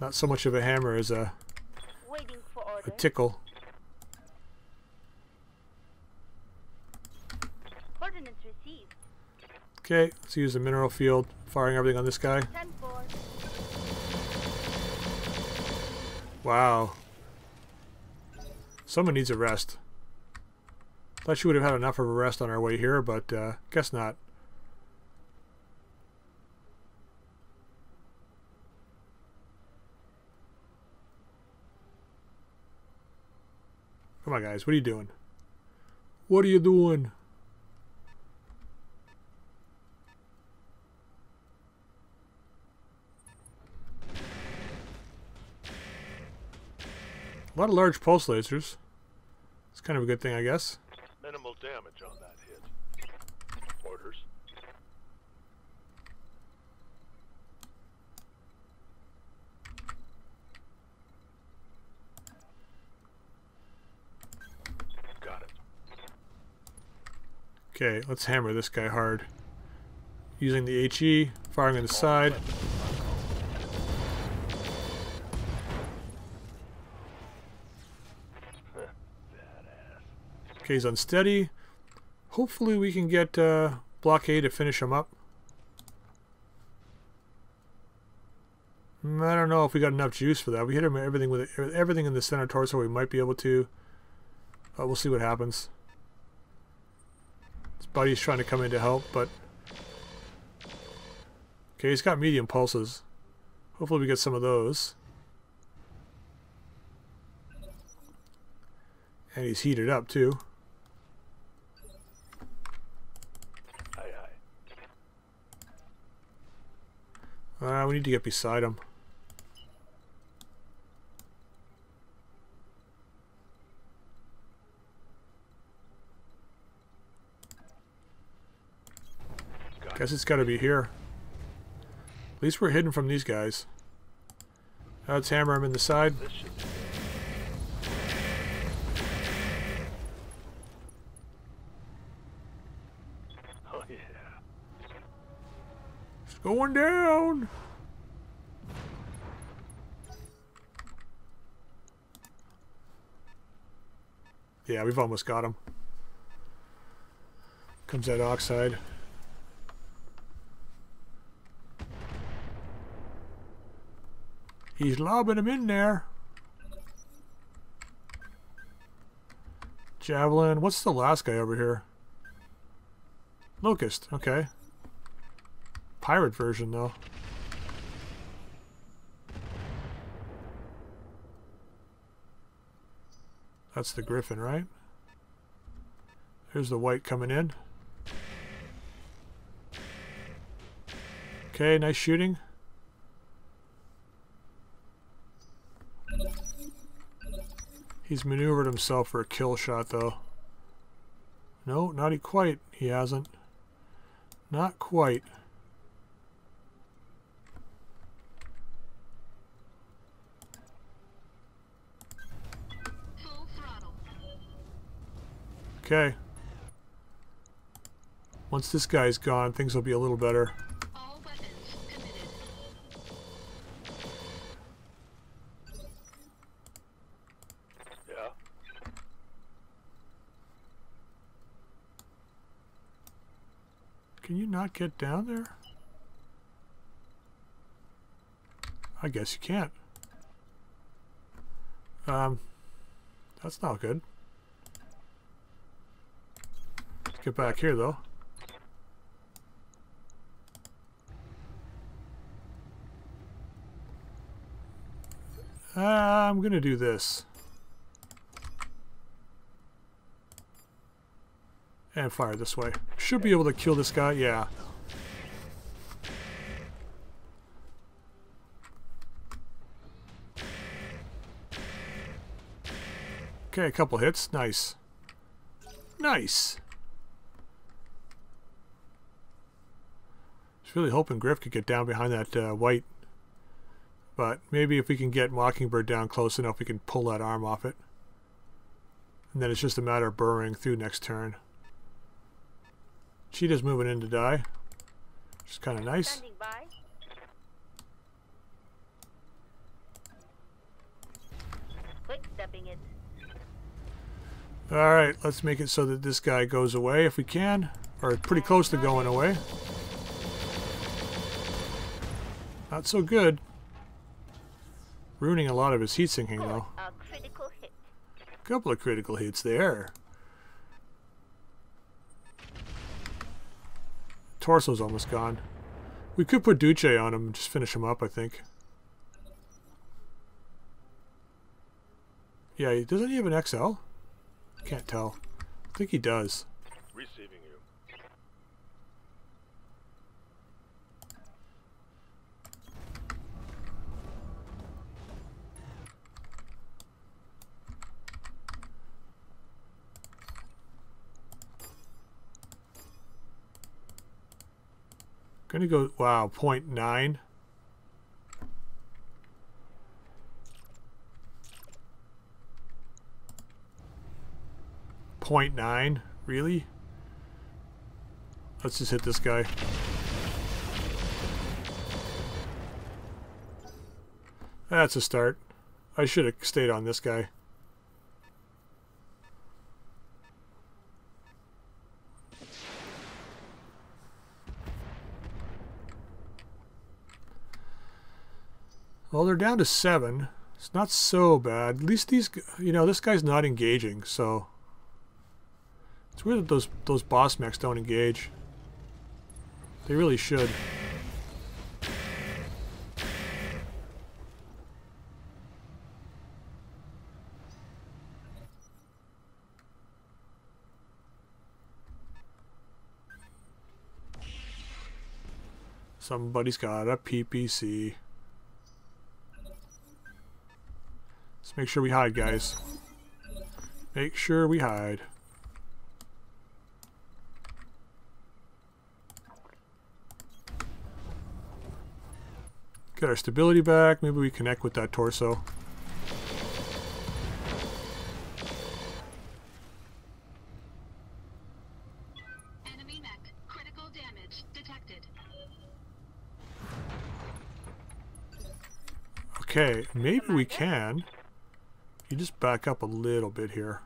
Not so much of a hammer as a, a tickle. Okay, let's use the mineral field, firing everything on this guy. Wow. Someone needs a rest. Thought you would have had enough of a rest on our way here, but uh, guess not. Come on, guys. What are you doing? What are you doing? A lot of large pulse lasers. It's kind of a good thing, I guess. Minimal damage on that hit. Orders. Got it. Okay, let's hammer this guy hard. Using the HE, firing on the side. Okay, he's unsteady. Hopefully we can get uh, blockade to finish him up. Mm, I don't know if we got enough juice for that. We hit him everything with everything in the center torso. We might be able to. But we'll see what happens. His buddy's trying to come in to help, but okay, he's got medium pulses. Hopefully, we get some of those. And he's heated up too. Uh, we need to get beside him. Guess it's got to be here. At least we're hidden from these guys. Now let's hammer him in the side. Oh yeah. It's going down. Yeah, we've almost got him. Comes that oxide. He's lobbing him in there. Javelin. What's the last guy over here? Locust. Okay. Pirate version, though. That's the Griffin, right? Here's the white coming in. Okay, nice shooting. He's maneuvered himself for a kill shot, though. No, not he quite. He hasn't. Not quite. Okay. Once this guy's gone, things will be a little better. Not get down there? I guess you can't. Um, that's not good. Let's get back here, though. Uh, I'm gonna do this. And fire this way. Should be able to kill this guy, yeah. Okay, a couple hits. Nice. Nice. Was really hoping Griff could get down behind that uh, white. But maybe if we can get Mockingbird down close enough, we can pull that arm off it. And then it's just a matter of burrowing through next turn. Cheetah's moving in to die. Which is kind of nice. Standing by. Quick stepping it. Alright, let's make it so that this guy goes away if we can. Or pretty close to going away. Not so good. Ruining a lot of his heat sinking though. A critical hit. Couple of critical hits there. Torso's almost gone. We could put Duce on him and just finish him up, I think. Yeah, doesn't he have an XL? Can't tell. I think he does. Receiving you. Gonna go, wow, point 0.9. Point nine? Really? Let's just hit this guy. That's a start. I should have stayed on this guy. Well, they're down to seven. It's not so bad. At least these, you know, this guy's not engaging, so it's weird that those those boss mechs don't engage. They really should. Somebody's got a PPC. Let's make sure we hide, guys. Make sure we hide. Get our stability back. Maybe we connect with that torso. Enemy mech. Critical damage detected. Okay, maybe we can. You just back up a little bit here.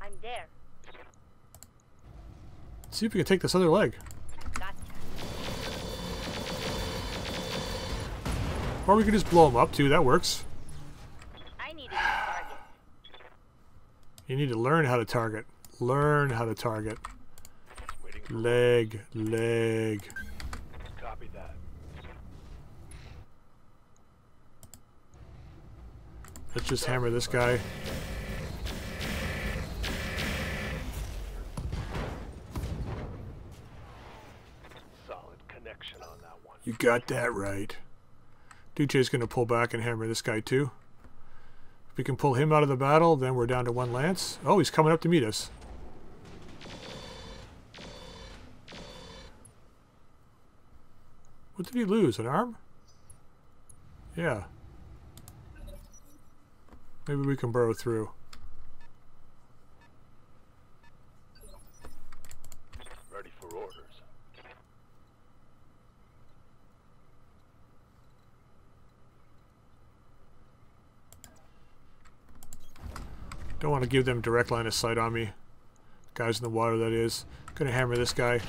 I'm there. See if we can take this other leg. Gotcha. Or we could just blow him up too. That works. I need a target. You need to learn how to target. Learn how to target. Leg, leg. copy that. Let's just hammer this guy. Solid connection on that one. You got that right. Duce's going to pull back and hammer this guy too. If we can pull him out of the battle, then we're down to one lance. Oh, he's coming up to meet us. What did he lose? An arm? Yeah. Maybe we can burrow through. Ready for orders. Don't want to give them direct line of sight on me. Guys in the water, that is. Gonna hammer this guy.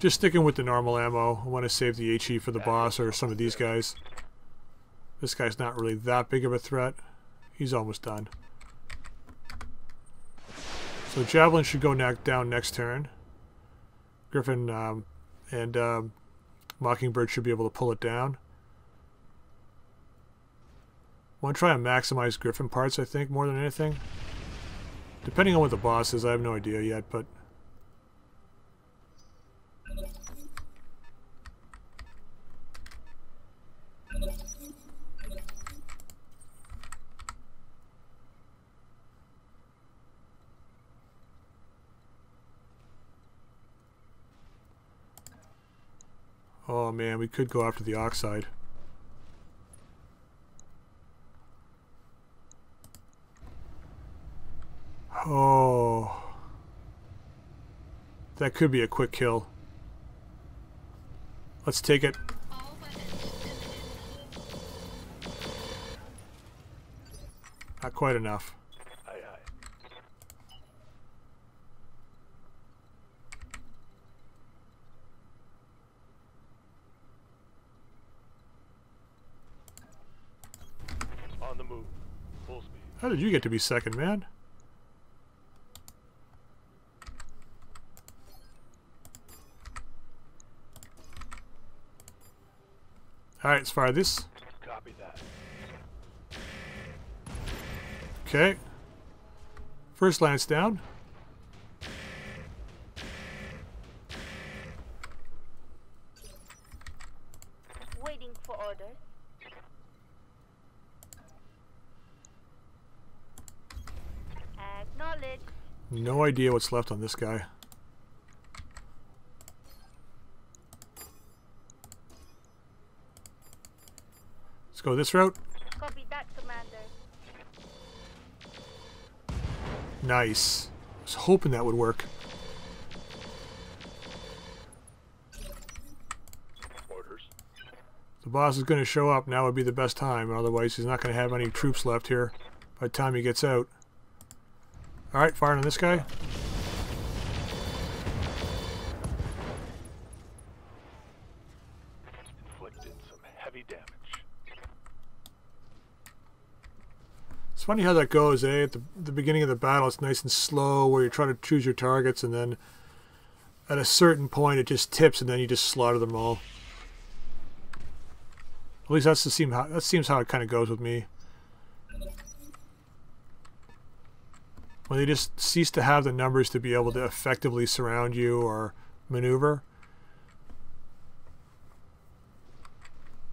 Just sticking with the normal ammo. I want to save the HE for the boss or some of these guys. This guy's not really that big of a threat. He's almost done. So Javelin should go down next turn. Griffin um, and um, Mockingbird should be able to pull it down. I want to try and maximize Griffin parts, I think, more than anything. Depending on what the boss is, I have no idea yet, but... Oh man, we could go after the oxide. Oh. That could be a quick kill. Let's take it. Not quite enough. Aye, aye. On the move. Full speed. How did you get to be second, man? Alright, let's fire this. Copy that. Okay. First lance down. Waiting for orders. Acknowledge. No idea what's left on this guy. Let's go this route. Copy that, Commander. Nice. I was hoping that would work. Orders. The boss is going to show up. Now would be the best time. Otherwise, he's not going to have any troops left here by the time he gets out. Alright, firing on this guy. Inflicted some heavy damage. It's funny how that goes, eh? At the, the beginning of the battle, it's nice and slow where you're trying to choose your targets, and then at a certain point, it just tips, and then you just slaughter them all. At least that's the seem how, that seems how it kind of goes with me. When they just cease to have the numbers to be able to effectively surround you or maneuver.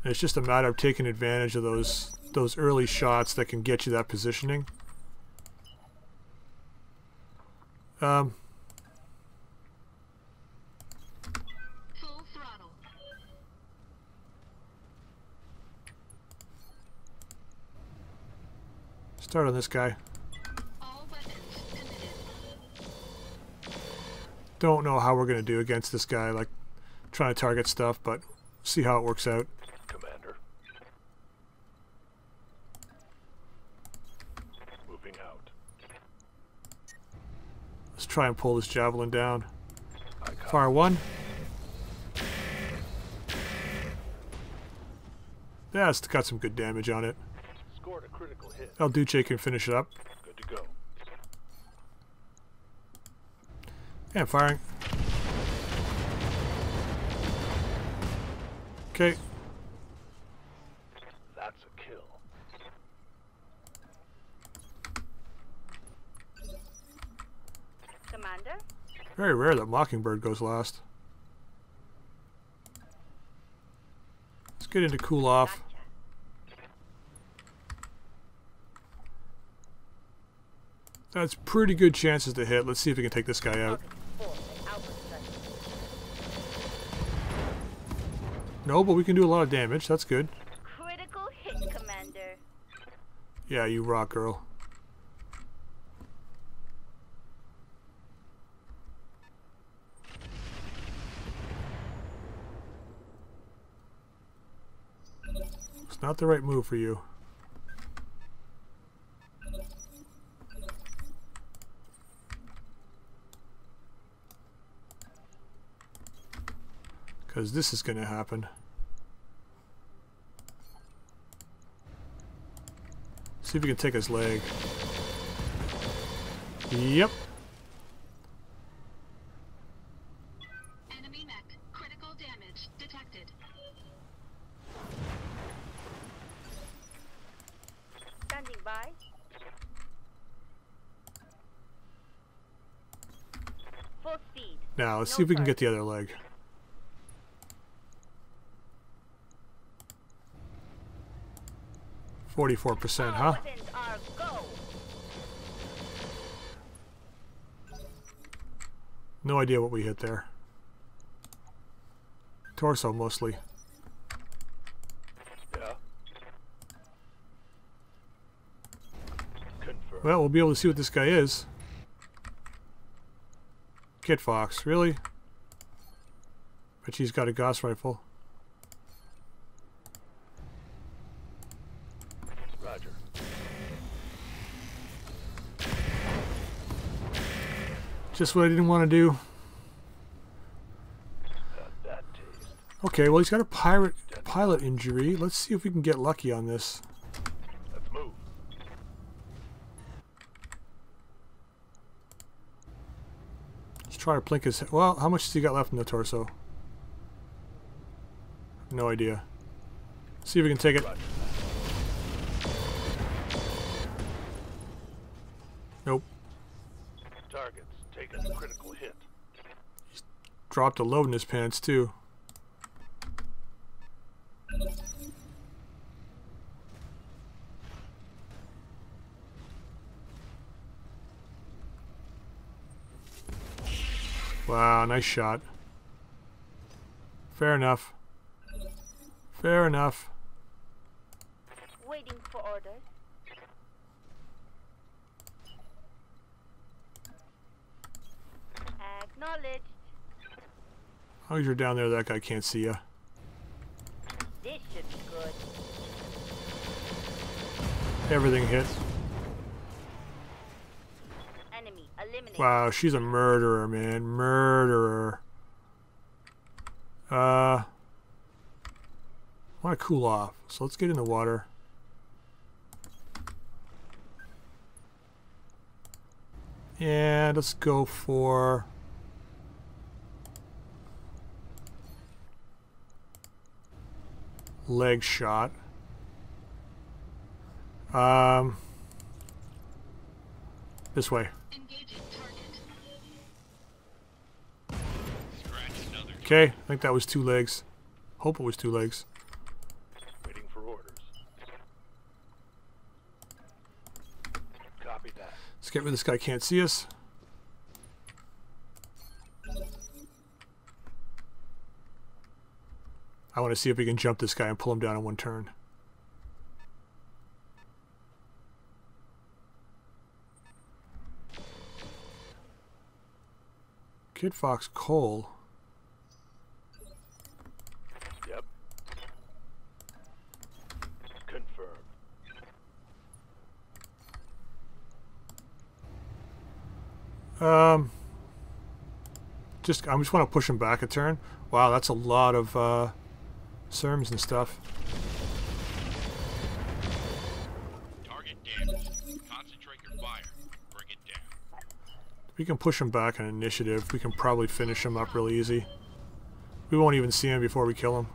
And it's just a matter of taking advantage of those those early shots that can get you that positioning. Um, start on this guy. Don't know how we're going to do against this guy, like trying to target stuff, but see how it works out. Commander. Moving out. Let's try and pull this javelin down. Fire one. It's got some good damage on it. Scored a critical hit. El Duce can finish it up. Good to go. And firing. Okay, That's a kill. Commander? very rare that Mockingbird goes last. Let's get into cool off. That's pretty good chances to hit. Let's see if we can take this guy out. Target four. Outward sight. No, but we can do a lot of damage. That's good. Critical hit, Commander. Yeah, you rock, girl. It's not the right move for you. Because this is going to happen. See if we can take his leg. Yep. Enemy mech. Critical damage detected. Standing by. Full speed. Now, let's No see if we can get the other leg. Forty-four percent, huh? weapons are go. No idea what we hit there. Torso mostly. Yeah. Well, we'll be able to see what this guy is. Kit Fox, really? But she's got a Gauss rifle. Roger. Just what I didn't want to do. Okay, well he's got a pirate pilot injury. Let's see if we can get lucky on this. Let's move. Let's try to plink his. head. Well, how much has he got left in the torso? No idea. See if we can take it. Dropped a load in his pants too. Wow, nice shot. Fair enough. Fair enough. Waiting for orders. Acknowledged. As long as you're down there, that guy can't see you. This should be good. Everything hits. Enemy eliminated. Wow, she's a murderer, man. Murderer. Uh, I want to cool off, so let's get in the water. And let's go for leg shot. Um, this way. Engaging target. Scratch another. Okay, I think that was two legs. Hope it was two legs. Waiting for orders. Copy that. Let's get rid of this guy can't see us. I want to see if we can jump this guy and pull him down in one turn. Kit Fox Cole. Yep. Confirmed. Um, just I just want to push him back a turn. Wow, that's a lot of uh, serms and stuff. Target damaged. Concentrate your fire. Bring it down. We can push him back on initiative. We can probably finish him up really easy. We won't even see him before we kill him.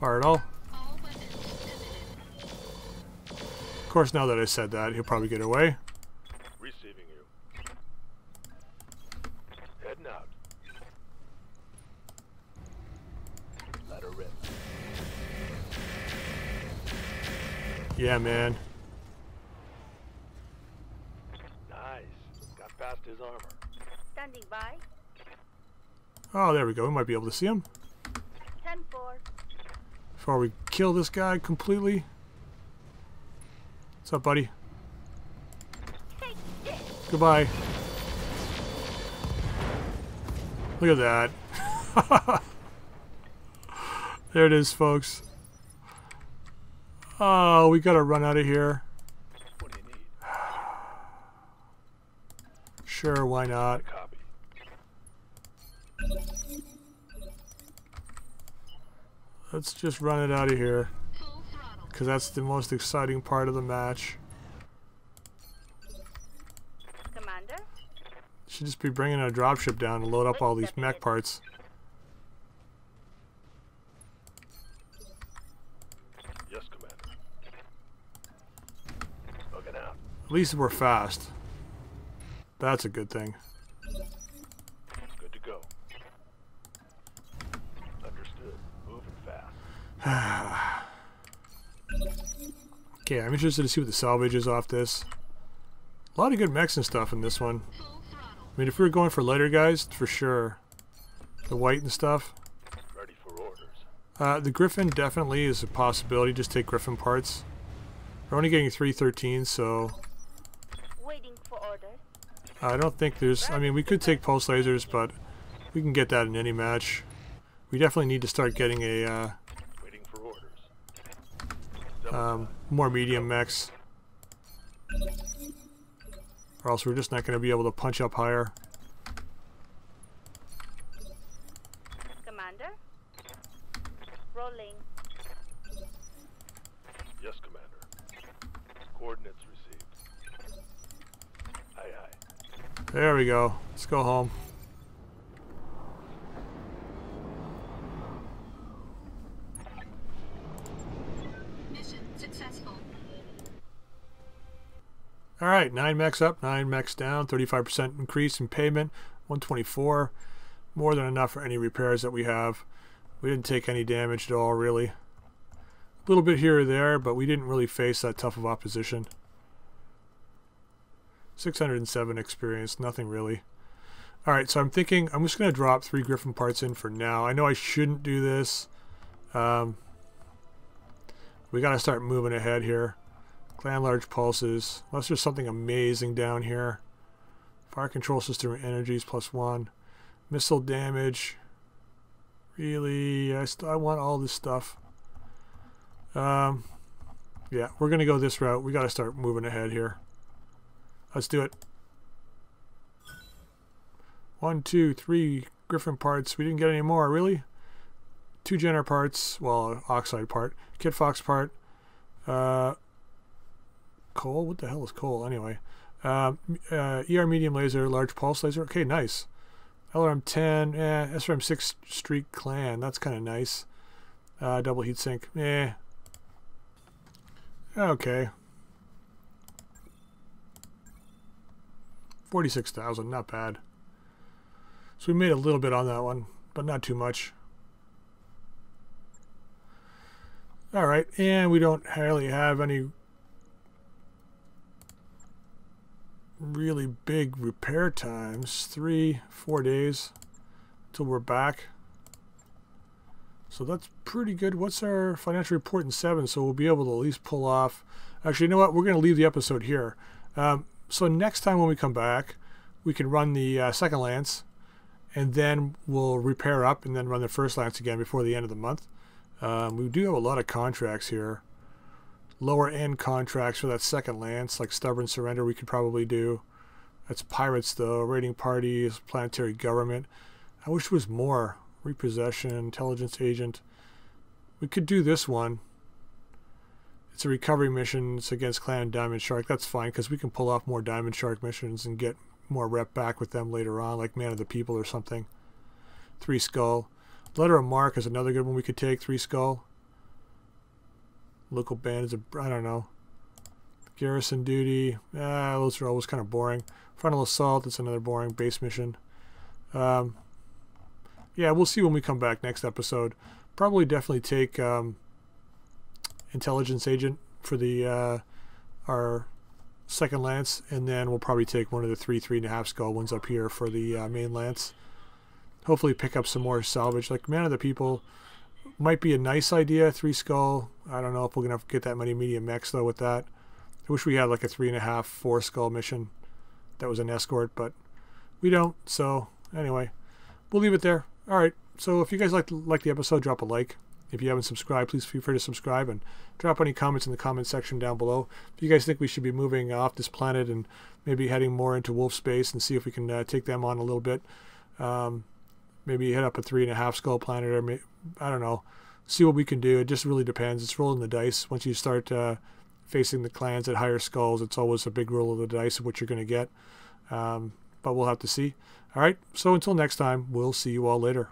Fire it all. All weapons committed. Of course, now that I said that, he'll probably get away. Man. Nice. Got past his armor. Standing by. Oh, there we go. We might be able to see him 10-4. before we kill this guy completely. What's up, buddy? Goodbye. Look at that. [LAUGHS] there it is, folks. Oh, we gotta run out of here. What do you need? Sure, why not? Copy. Let's just run it out of here. Because that's the most exciting part of the match. Commander. Should just be bringing a dropship down to load up all these mech parts. Yes, Commander. Looking out. At least we're fast. That's a good thing. Good to go. Understood. Moving fast. [SIGHS] Okay, I'm interested to see what the salvage is off this. A lot of good mechs and stuff in this one. I mean, if we were going for lighter guys, for sure. The white and stuff. Ready for orders. Uh, the Griffin definitely is a possibility. Just take Griffin parts. We're only getting 313, so Waiting for orders. I don't think there's. I mean, we could take pulse lasers, but we can get that in any match. We definitely need to start getting a uh, um, more medium mechs, or else we're just not going to be able to punch up higher. Commander. Rolling. Yes, Commander. Coordinates received. Aye, aye. There we go. Let's go home. Mission successful. All right, nine mechs up, nine mechs down, 35% increase in payment, 124, more than enough for any repairs that we have. We didn't take any damage at all, really. A little bit here or there, but we didn't really face that tough of opposition. 607 experience, nothing really. All right, so I'm thinking I'm just going to drop three Griffin parts in for now. I know I shouldn't do this. Um, we got to start moving ahead here. Clan large pulses. Unless there's something amazing down here. Fire control system energies plus one. Missile damage. Really, I, I want all this stuff. Um, yeah, we're gonna go this route. We got to start moving ahead here. Let's do it. One, two, three Griffin parts. We didn't get any more, really. Two Jenner parts. Well, oxide part. Kit Fox part. Uh, coal? What the hell is coal anyway? Um, uh, ER medium laser, large pulse laser. Okay, nice. LRM 10, eh, SRM 6 Streak Clan. That's kind of nice. Uh, double heat sink. Eh. Okay. 46,000, not bad. So we made a little bit on that one, but not too much. All right, and we don't hardly have any really big repair times. Three, four days till we're back. So that's pretty good. What's our financial report in seven? So we'll be able to at least pull off. Actually, you know what? We're going to leave the episode here. Um, so next time when we come back, we can run the uh, second lance, and then we'll repair up and then run the first lance again before the end of the month. Um, we do have a lot of contracts here. Lower end contracts for that second lance, like Stubborn Surrender, we could probably do. That's pirates, though. Raiding parties, planetary government. I wish there was more. Repossession, intelligence agent. We could do this one. It's a recovery mission. It's against Clan Diamond Shark. That's fine because we can pull off more Diamond Shark missions and get more rep back with them later on, like Man of the People or something. Three Skull. Letter of marque is another good one we could take. Three Skull. Local band is a, I don't know. Garrison duty. Ah, those are always kind of boring. Frontal assault. That's another boring base mission. Um, yeah, we'll see when we come back next episode. Probably definitely take um, intelligence agent for the uh, our second lance, and then we'll probably take one of the three three and a half skull ones up here for the uh, main lance. Hopefully, pick up some more salvage. Like Man of the People might be a nice idea. Three skull. I don't know if we're gonna get that many medium mechs though with that. I wish we had like a three and a half, four skull mission that was an escort, but we don't. So anyway, we'll leave it there. All right. So if you guys like like the episode, drop a like. If you haven't subscribed, please feel free to subscribe and drop any comments in the comment section down below. If you guys think we should be moving off this planet and maybe heading more into wolf space and see if we can uh, take them on a little bit, um, maybe head up a three and a half skull planet or may, I don't know, see what we can do. It just really depends. It's rolling the dice. Once you start uh, facing the clans at higher skulls, it's always a big roll of the dice of what you're going to get. Um, but we'll have to see. All right. So until next time, we'll see you all later.